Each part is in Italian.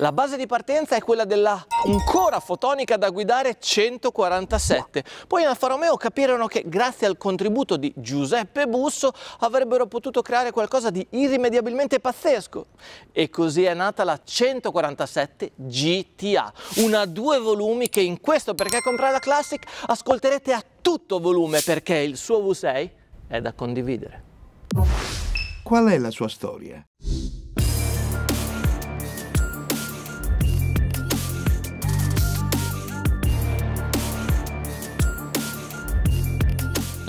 La base di partenza è quella della ancora fotonica da guidare 147. Poi in Alfa Romeo capirono che grazie al contributo di Giuseppe Busso avrebbero potuto creare qualcosa di irrimediabilmente pazzesco. E così è nata la 147 GTA, una due volumi che in questo perché comprare la Classic ascolterete a tutto volume perché il suo V6 è da condividere. Qual è la sua storia?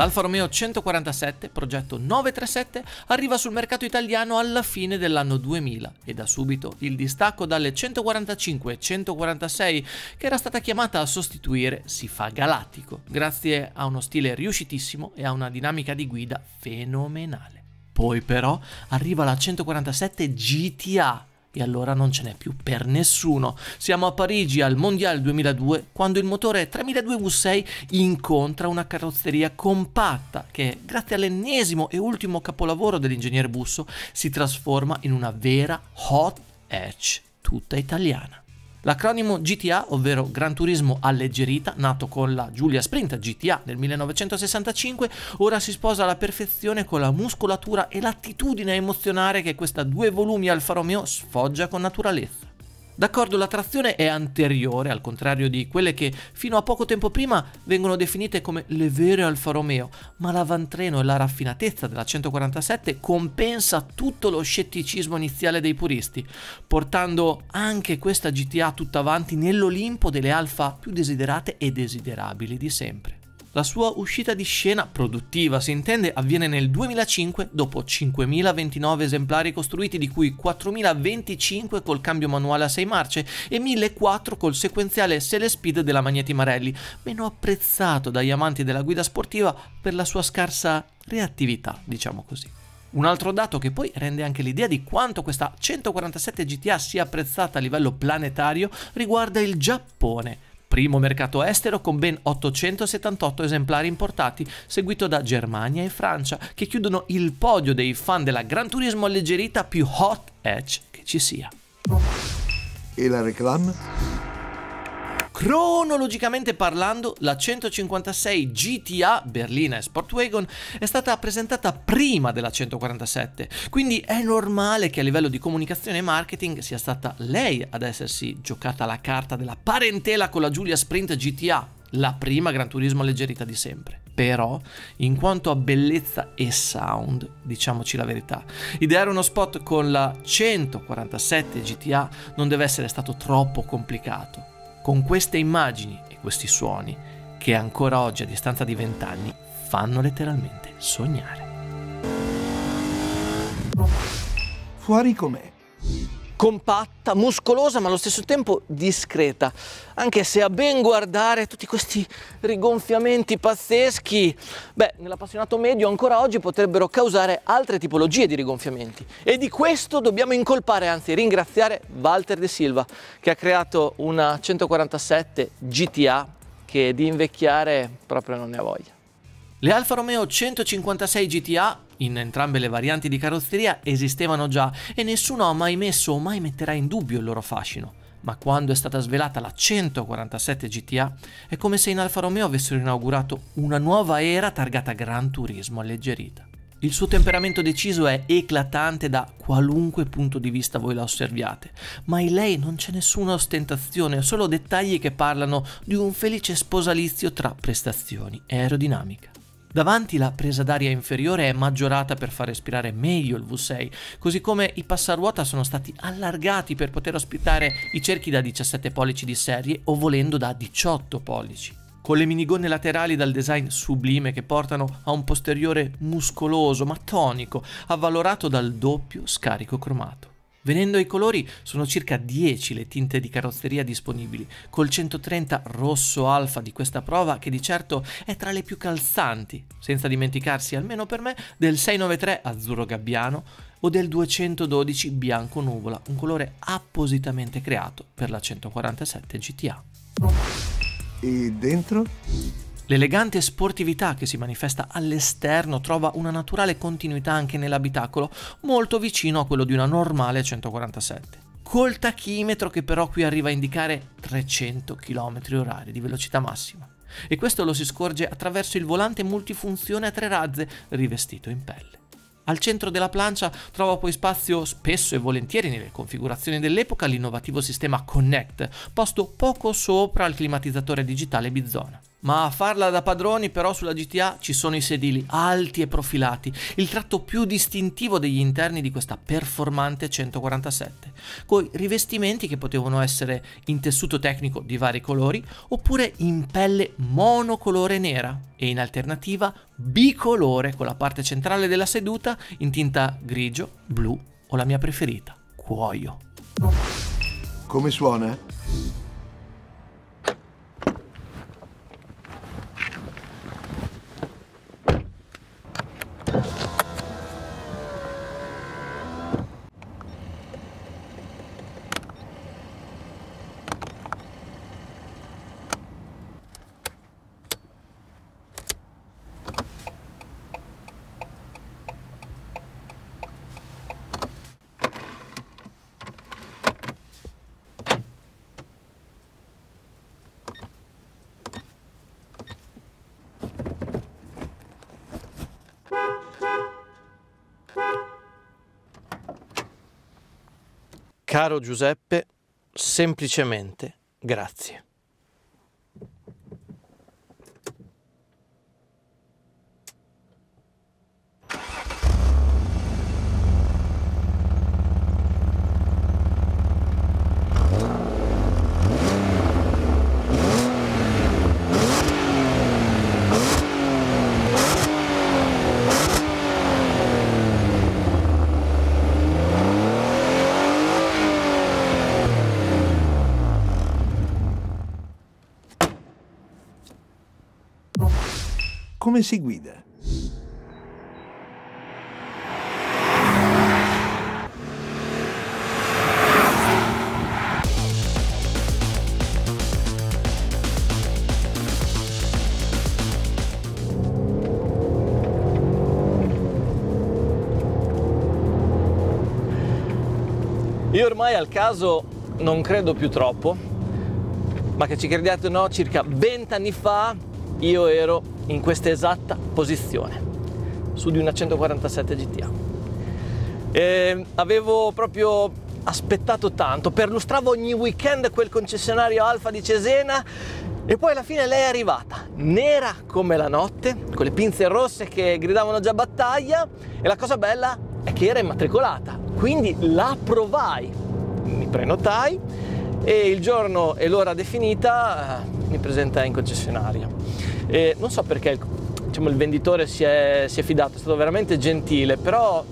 L'Alfa Romeo 147, progetto 937, arriva sul mercato italiano alla fine dell'anno 2000 e da subito il distacco dalle 145 e 146 che era stata chiamata a sostituire si fa galattico, grazie a uno stile riuscitissimo e a una dinamica di guida fenomenale. Poi però arriva la 147 GTA e allora non ce n'è più per nessuno. Siamo a Parigi al Mondial 2002 quando il motore 3002 V6 incontra una carrozzeria compatta che, grazie all'ennesimo e ultimo capolavoro dell'ingegnere Busso, si trasforma in una vera hot hatch tutta italiana. L'acronimo GTA, ovvero Gran Turismo Alleggerita, nato con la Giulia Sprint GTA nel 1965, ora si sposa alla perfezione con la muscolatura e l'attitudine emozionare che questa due volumi Alfa Romeo sfoggia con naturalezza. D'accordo, la trazione è anteriore, al contrario di quelle che fino a poco tempo prima vengono definite come le vere Alfa Romeo, ma l'avantreno e la raffinatezza della 147 compensa tutto lo scetticismo iniziale dei puristi, portando anche questa GTA tutta avanti nell'Olimpo delle Alfa più desiderate e desiderabili di sempre. La sua uscita di scena produttiva, si intende, avviene nel 2005 dopo 5.029 esemplari costruiti, di cui 4.025 col cambio manuale a 6 marce e 1.004 col sequenziale SL Speed della Magneti Marelli, meno apprezzato dagli amanti della guida sportiva per la sua scarsa reattività, diciamo così. Un altro dato che poi rende anche l'idea di quanto questa 147 GTA sia apprezzata a livello planetario riguarda il Giappone primo mercato estero con ben 878 esemplari importati, seguito da Germania e Francia, che chiudono il podio dei fan della Gran Turismo alleggerita più hot hatch che ci sia. E la reclame? Cronologicamente parlando, la 156 GTA berlina Sportwagon è stata presentata prima della 147, quindi è normale che a livello di comunicazione e marketing sia stata lei ad essersi giocata la carta della parentela con la Giulia Sprint GTA, la prima Gran Turismo alleggerita di sempre. Però, in quanto a bellezza e sound, diciamoci la verità, ideare uno spot con la 147 GTA non deve essere stato troppo complicato con queste immagini e questi suoni che ancora oggi a distanza di vent'anni fanno letteralmente sognare. Fuori com'è? Compatta, muscolosa ma allo stesso tempo discreta, anche se a ben guardare tutti questi rigonfiamenti pazzeschi, beh, nell'appassionato medio ancora oggi potrebbero causare altre tipologie di rigonfiamenti e di questo dobbiamo incolpare, anzi ringraziare Walter De Silva che ha creato una 147 GTA che di invecchiare proprio non ne ha voglia. Le Alfa Romeo 156 GTA in entrambe le varianti di carrozzeria esistevano già e nessuno ha mai messo o mai metterà in dubbio il loro fascino. Ma quando è stata svelata la 147 GTA è come se in Alfa Romeo avessero inaugurato una nuova era targata Gran Turismo alleggerita. Il suo temperamento deciso è eclatante da qualunque punto di vista voi la osserviate, ma in lei non c'è nessuna ostentazione, solo dettagli che parlano di un felice sposalizio tra prestazioni e aerodinamica. Davanti la presa d'aria inferiore è maggiorata per far respirare meglio il V6, così come i passaruota sono stati allargati per poter ospitare i cerchi da 17 pollici di serie o volendo da 18 pollici. Con le minigonne laterali dal design sublime che portano a un posteriore muscoloso ma tonico, avvalorato dal doppio scarico cromato. Venendo ai colori, sono circa 10 le tinte di carrozzeria disponibili, col 130 rosso alfa di questa prova che di certo è tra le più calzanti, senza dimenticarsi, almeno per me, del 693 azzurro gabbiano o del 212 bianco nuvola, un colore appositamente creato per la 147 GTA. E dentro? L'elegante sportività che si manifesta all'esterno trova una naturale continuità anche nell'abitacolo, molto vicino a quello di una normale 147 col tachimetro che però qui arriva a indicare 300 km h di velocità massima. E questo lo si scorge attraverso il volante multifunzione a tre razze rivestito in pelle. Al centro della plancia trova poi spazio spesso e volentieri nelle configurazioni dell'epoca l'innovativo sistema Connect, posto poco sopra il climatizzatore digitale Bizona. Ma a farla da padroni però sulla GTA ci sono i sedili alti e profilati, il tratto più distintivo degli interni di questa performante 147, coi rivestimenti che potevano essere in tessuto tecnico di vari colori oppure in pelle monocolore nera e in alternativa bicolore con la parte centrale della seduta in tinta grigio, blu o la mia preferita, cuoio. Come suona? Caro Giuseppe, semplicemente grazie. Come si guida? Io ormai al caso non credo più troppo, ma che ci crediate o no, circa 20 anni fa io ero in questa esatta posizione, su di una 147 GTA. E avevo proprio aspettato tanto, perlustravo ogni weekend quel concessionario Alfa di Cesena e poi alla fine lei è arrivata, nera come la notte, con le pinze rosse che gridavano già battaglia e la cosa bella è che era immatricolata, quindi la provai, mi prenotai e il giorno e l'ora definita eh, mi presentai in concessionaria. E non so perché diciamo, il venditore si è, si è fidato, è stato veramente gentile, però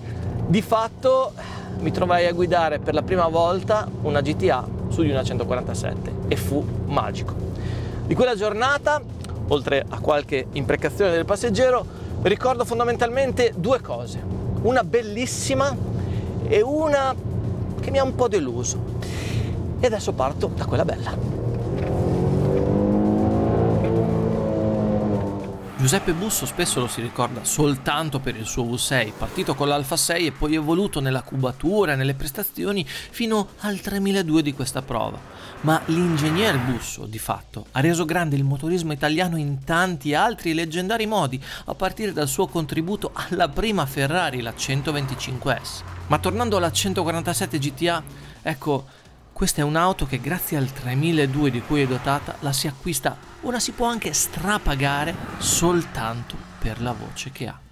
di fatto mi trovai a guidare per la prima volta una GTA su di una 147 e fu magico. Di quella giornata, oltre a qualche imprecazione del passeggero, ricordo fondamentalmente due cose. Una bellissima e una che mi ha un po' deluso. E adesso parto da quella bella. Giuseppe Busso spesso lo si ricorda soltanto per il suo V6, partito con l'Alfa 6 e poi evoluto nella cubatura e nelle prestazioni fino al 3002 di questa prova. Ma l'ingegner Busso, di fatto, ha reso grande il motorismo italiano in tanti altri leggendari modi, a partire dal suo contributo alla prima Ferrari, la 125S. Ma tornando alla 147 GTA, ecco, questa è un'auto che grazie al 3002 di cui è dotata la si acquista o la si può anche strapagare soltanto per la voce che ha.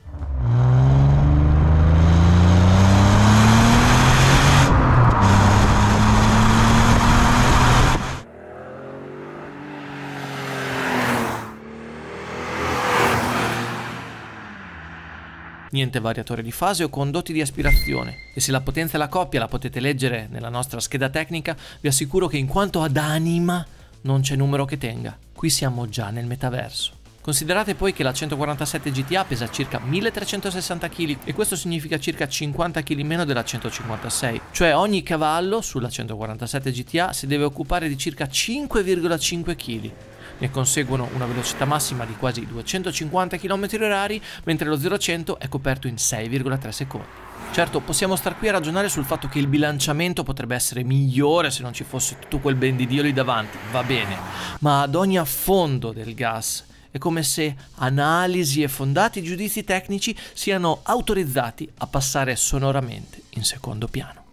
Niente variatore di fase o condotti di aspirazione e se la potenza e la coppia la potete leggere nella nostra scheda tecnica vi assicuro che in quanto ad anima non c'è numero che tenga, qui siamo già nel metaverso. Considerate poi che la 147 GTA pesa circa 1360 kg e questo significa circa 50 kg meno della 156, cioè ogni cavallo sulla 147 GTA si deve occupare di circa 5,5 kg. Ne conseguono una velocità massima di quasi 250 km/h, mentre lo 0-100 è coperto in 6,3 secondi. Certo, possiamo star qui a ragionare sul fatto che il bilanciamento potrebbe essere migliore se non ci fosse tutto quel ben di Dio lì davanti, va bene, ma ad ogni affondo del gas è come se analisi e fondati giudizi tecnici siano autorizzati a passare sonoramente in secondo piano.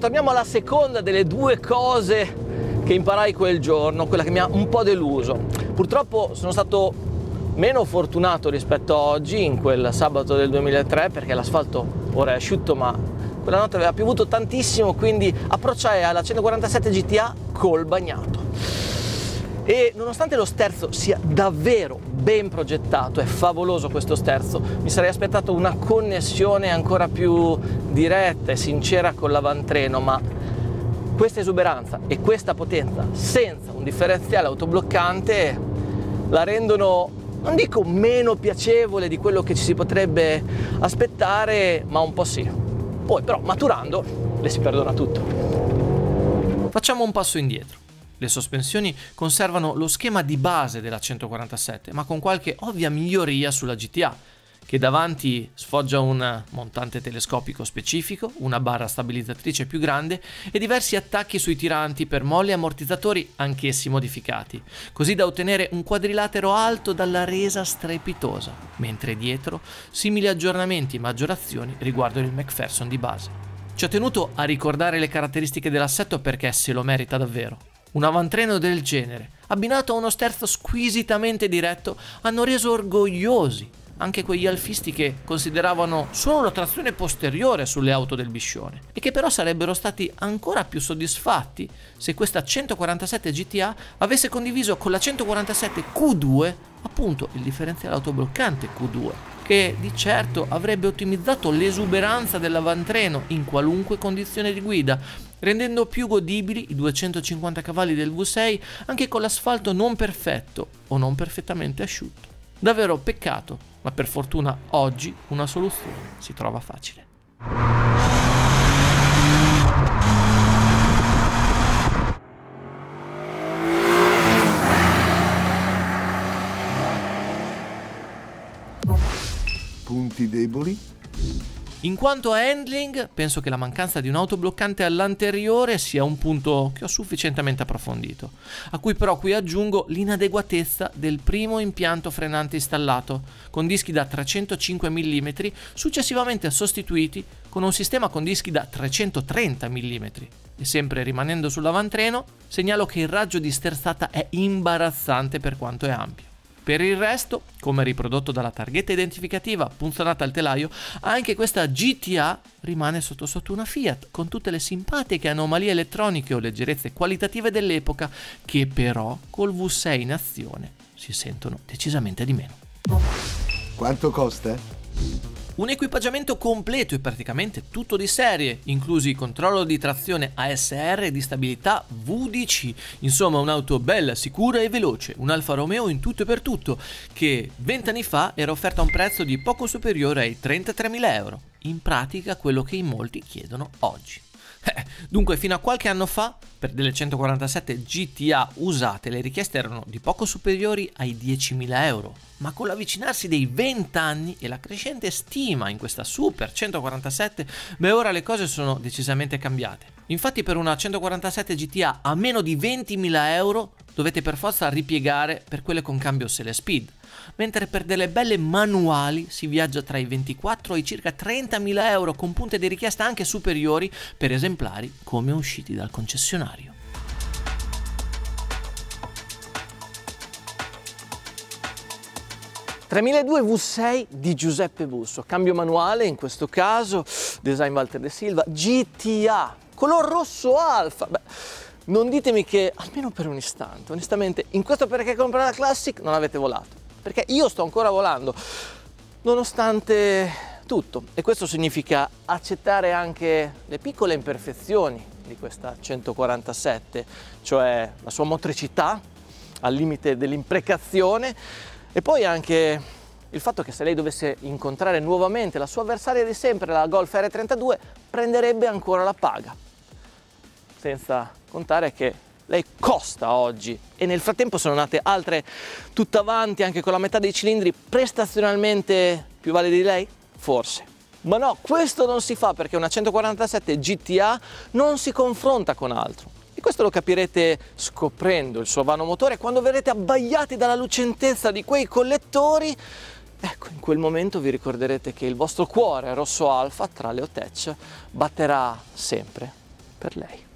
Torniamo alla seconda delle due cose che imparai quel giorno, quella che mi ha un po' deluso. Purtroppo sono stato meno fortunato rispetto a oggi, in quel sabato del 2003, perché l'asfalto ora è asciutto, ma quella notte aveva piovuto tantissimo, quindi approcciai alla 147 GTA col bagnato. E nonostante lo sterzo sia davvero ben progettato, è favoloso questo sterzo, mi sarei aspettato una connessione ancora più diretta e sincera con l'avantreno, ma questa esuberanza e questa potenza senza un differenziale autobloccante la rendono, non dico meno piacevole di quello che ci si potrebbe aspettare, ma un po' sì. Poi però maturando le si perdona tutto. Facciamo un passo indietro. Le sospensioni conservano lo schema di base della 147, ma con qualche ovvia miglioria sulla GTA, che davanti sfoggia un montante telescopico specifico, una barra stabilizzatrice più grande e diversi attacchi sui tiranti per molli e ammortizzatori anch'essi modificati, così da ottenere un quadrilatero alto dalla resa strepitosa, mentre dietro simili aggiornamenti e maggiorazioni riguardano il McPherson di base. Ci ho tenuto a ricordare le caratteristiche dell'assetto perché se lo merita davvero. Un avantreno del genere, abbinato a uno sterzo squisitamente diretto, hanno reso orgogliosi anche quegli alfisti che consideravano solo la trazione posteriore sulle auto del Biscione e che però sarebbero stati ancora più soddisfatti se questa 147 GTA avesse condiviso con la 147 Q2 appunto il differenziale autobloccante Q2 che di certo avrebbe ottimizzato l'esuberanza dell'avantreno in qualunque condizione di guida, rendendo più godibili i 250 cavalli del V6 anche con l'asfalto non perfetto o non perfettamente asciutto. Davvero peccato, ma per fortuna oggi una soluzione si trova facile. Punti deboli? In quanto a handling, penso che la mancanza di un autobloccante all'anteriore sia un punto che ho sufficientemente approfondito, a cui però qui aggiungo l'inadeguatezza del primo impianto frenante installato, con dischi da 305 mm, successivamente sostituiti con un sistema con dischi da 330 mm. E sempre rimanendo sull'avantreno, segnalo che il raggio di sterzata è imbarazzante per quanto è ampio. Per il resto, come riprodotto dalla targhetta identificativa punzonata al telaio, anche questa GTA rimane sotto sotto una Fiat, con tutte le simpatiche anomalie elettroniche o leggerezze qualitative dell'epoca, che però col V6 in azione si sentono decisamente di meno. Quanto costa? Un equipaggiamento completo e praticamente tutto di serie, inclusi controllo di trazione ASR e di stabilità VDC. Insomma, un'auto bella, sicura e veloce, un Alfa Romeo in tutto e per tutto, che 20 anni fa era offerta a un prezzo di poco superiore ai 33.000 euro. In pratica quello che in molti chiedono oggi. Dunque, fino a qualche anno fa, per delle 147 GTA usate, le richieste erano di poco superiori ai 10.000 euro. Ma con l'avvicinarsi dei 20 anni e la crescente stima in questa super 147, beh, ora le cose sono decisamente cambiate. Infatti, per una 147 GTA a meno di 20.000 euro dovete per forza ripiegare per quelle con cambio sele speed mentre per delle belle manuali si viaggia tra i 24 e i circa 30.000 euro con punte di richiesta anche superiori per esemplari come usciti dal concessionario. «3002 V6 di Giuseppe Busso, cambio manuale in questo caso, design Walter De Silva, GTA, color rosso alfa. Beh, non ditemi che, almeno per un istante, onestamente, in questo perché comprare la Classic non avete volato perché io sto ancora volando, nonostante tutto. E questo significa accettare anche le piccole imperfezioni di questa 147, cioè la sua motricità al limite dell'imprecazione e poi anche il fatto che se lei dovesse incontrare nuovamente la sua avversaria di sempre, la Golf R32, prenderebbe ancora la paga. Senza contare che lei costa oggi e nel frattempo sono nate altre tuttavanti anche con la metà dei cilindri prestazionalmente più valide di lei? Forse. Ma no, questo non si fa perché una 147 GTA non si confronta con altro. E questo lo capirete scoprendo il suo vano motore quando verrete abbagliati dalla lucentezza di quei collettori. Ecco, in quel momento vi ricorderete che il vostro cuore rosso alfa tra le Otech batterà sempre per lei.